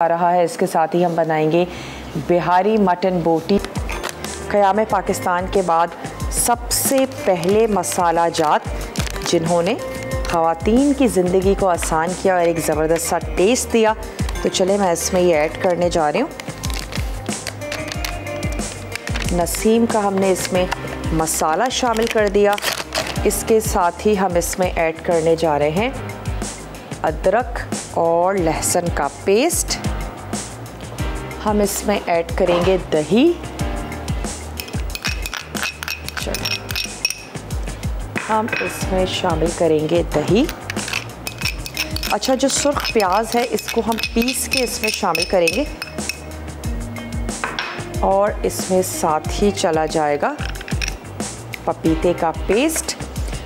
आ रहा है। इसके साथ ही हम बनाएँगे बिहारी मटन बोटी। क़याम पाकिस्तान के बाद सबसे पहले मसाला जात, जिन्होंने ख़वातीन की ज़िंदगी को आसान किया और एक ज़बरदस्त सा टेस्ट दिया। तो चले, मैं इसमें ये ऐड करने जा रही हूँ। नसीम का हमने इसमें मसाला शामिल कर दिया। इसके साथ ही हम इसमें ऐड करने जा रहे हैं अदरक और लहसुन का पेस्ट हम इसमें ऐड करेंगे दही। हम इसमें शामिल करेंगे दही। अच्छा जो सुर्ख प्याज है, इसको हम पीस के इसमें शामिल करेंगे। और इसमें साथ ही चला जाएगा पपीते का पेस्ट।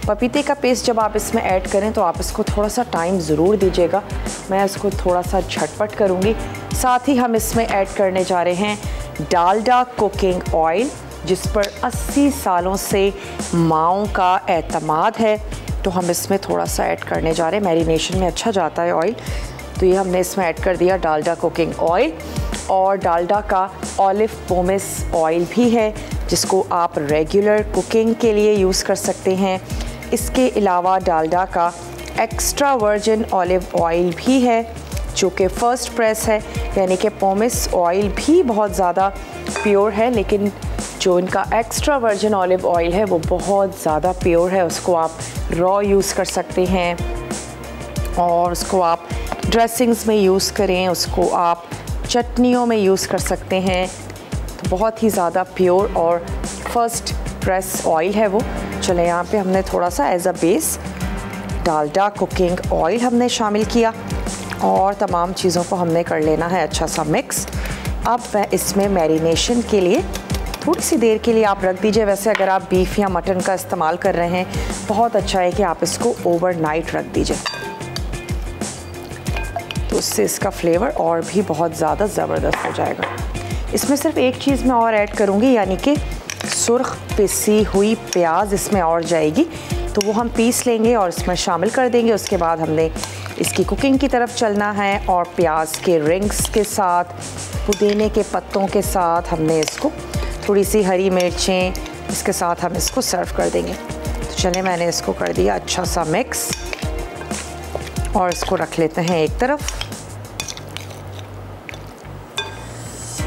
पपीते का पेस्ट जब आप इसमें ऐड करें तो आप इसको थोड़ा सा टाइम ज़रूर दीजिएगा। मैं इसको थोड़ा सा झटपट करूँगी। साथ ही हम इसमें ऐड करने जा रहे हैं डालडा कुकिंग ऑयल जिस पर 80 सालों से माओ का एतमाद है। तो हम इसमें थोड़ा सा ऐड करने जा रहे हैं। मैरिनेशन में अच्छा जाता है ऑयल तो ये हमने इसमें ऐड कर दिया डालडा कुकिंग ऑयल और डालडा का ऑलिव पोमिस ऑयल भी है, जिसको आप रेगुलर कुकिंग के लिए यूज़ कर सकते हैं। इसके अलावा डालडा का एक्स्ट्रा वर्जिन ऑलिव ऑयल भी है, जो कि फ़र्स्ट प्रेस है। यानी कि पोमिस ऑयल भी बहुत ज़्यादा प्योर है, लेकिन जो इनका एक्स्ट्रा वर्जिन ऑलिव ऑयल है, वो बहुत ज़्यादा प्योर है। उसको आप रॉ यूज़ कर सकते हैं और उसको आप ड्रेसिंग्स में यूज़ करें, उसको आप चटनियों में यूज़ कर सकते हैं। तो बहुत ही ज़्यादा प्योर और फ़र्स्ट प्रेस ऑयल है वो। चले, यहाँ पे हमने थोड़ा सा as a base Dalda cooking oil हमने शामिल किया और तमाम चीज़ों को हमने कर लेना है अच्छा सा मिक्स अब मैं इसमें मैरिनेशन के लिए थोड़ी सी देर के लिए आप रख दीजिए। वैसे अगर आप बीफ या मटन का इस्तेमाल कर रहे हैं, बहुत अच्छा है कि आप इसको ओवरनाइट रख दीजिए। तो उससे इसका फ्लेवर और भी बहुत ज़्यादा ज़बरदस्त हो जाएगा। इसमें सिर्फ़ एक चीज़ मैं और ऐड करूँगी, यानी कि सुर्ख पिसी हुई प्याज इसमें और जाएगी। तो वो हम पीस लेंगे और इसमें शामिल कर देंगे। उसके बाद हमने इसकी कुकिंग की तरफ़ चलना है और प्याज के रिंग्स के साथ, पुदीने के पत्तों के साथ हमने इसको थोड़ी सी हरी मिर्चें, इसके साथ हम इसको सर्व कर देंगे। तो चले, मैंने इसको कर दिया अच्छा सा मिक्स और इसको रख लेते हैं एक तरफ़।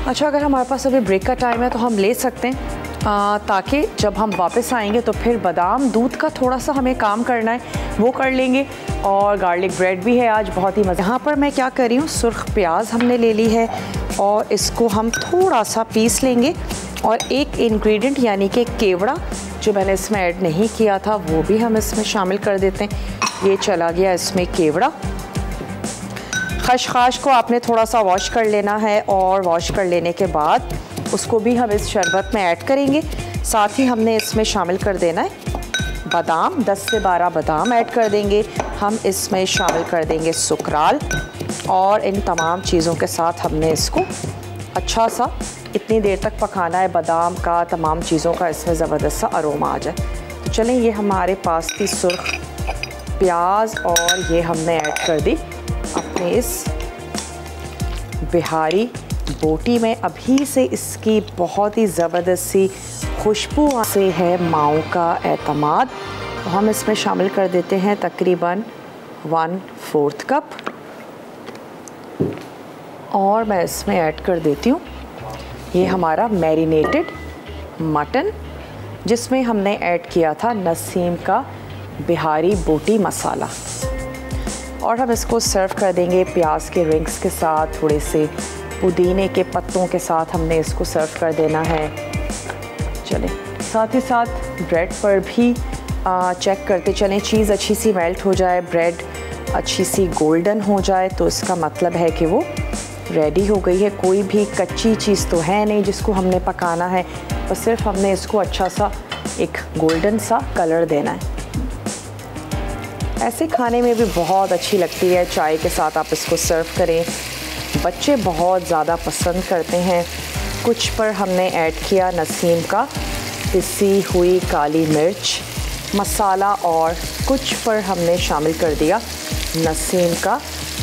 अच्छा अगर हमारे पास अभी ब्रेक का टाइम है तो हम ले सकते हैं। ताकि जब हम वापस आएँगे तो फिर बादाम, दूध का थोड़ा सा हमें काम करना है, वो कर लेंगे। और गार्लिक ब्रेड भी है आज, बहुत ही मज़ा। यहाँ पर मैं क्या कर रही हूँ, सुर्ख प्याज हमने ले ली है और इसको हम थोड़ा सा पीस लेंगे और एक इंग्रेडिएंट यानी कि केवड़ा, जो मैंने इसमें ऐड नहीं किया था, वो भी हम इसमें शामिल कर देते हैं। ये चला गया इसमें केवड़ा। खशखाश को आपने थोड़ा सा वॉश कर लेना है और वॉश कर लेने के बाद उसको भी हम इस शरबत में ऐड करेंगे। साथ ही हमने इसमें शामिल कर देना है बादाम। 10 से 12 बादाम ऐड कर देंगे। हम इसमें शामिल कर देंगे सुकराल। और इन तमाम चीज़ों के साथ हमने इसको अच्छा सा इतनी देर तक पकाना है। बादाम का तमाम चीज़ों का इसमें ज़बरदस्त सा अरोमा आ जाए। तो चलें, ये हमारे पास थी सुर्ख, प्याज और ये हमने ऐड कर दी अपने इस बिहारी बोटी में अभी से इसकी बहुत ही ज़बरदस्त सी खुशबू से है माओ का एतमाद। तो हम इसमें शामिल कर देते हैं तकरीबन वन फोर्थ कप और मैं इसमें ऐड कर देती हूँ। ये हमारा मैरिनेटेड मटन जिसमें हमने ऐड किया था नसीम का बिहारी बोटी मसाला। और हम इसको सर्व कर देंगे प्याज के रिंग्स के साथ, थोड़े से पुदीने के पत्तों के साथ हमने इसको सर्व कर देना है। चलें। साथ ही साथ ब्रेड पर भी आ, चेक करते चलें। चीज़ अच्छी सी मेल्ट हो जाए ब्रेड अच्छी सी गोल्डन हो जाए तो इसका मतलब है कि वो रेडी हो गई है। कोई भी कच्ची चीज़ तो है नहीं जिसको हमने पकाना है। बस सिर्फ़ हमने इसको अच्छा सा एक गोल्डन सा कलर देना है। ऐसे खाने में भी बहुत अच्छी लगती है। चाय के साथ आप इसको सर्व करें। बच्चे बहुत ज़्यादा पसंद करते हैं। कुछ पर हमने ऐड किया नसीम का पिसी हुई काली मिर्च, मसाला और कुछ पर हमने शामिल कर दिया नसीम का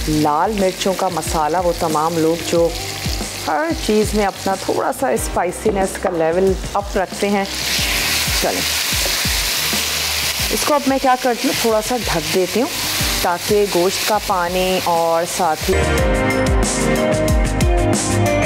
लाल मिर्चों का मसाला। वो तमाम लोग जो हर चीज़ में अपना थोड़ा सा स्पाइसीनेस का लेवल अप रखते हैं। चलें। इसको अब मैं क्या करती हूँ? थोड़ा सा ढक देती हूँ ताकि गोश्त का पानी और साथ ही Thank you.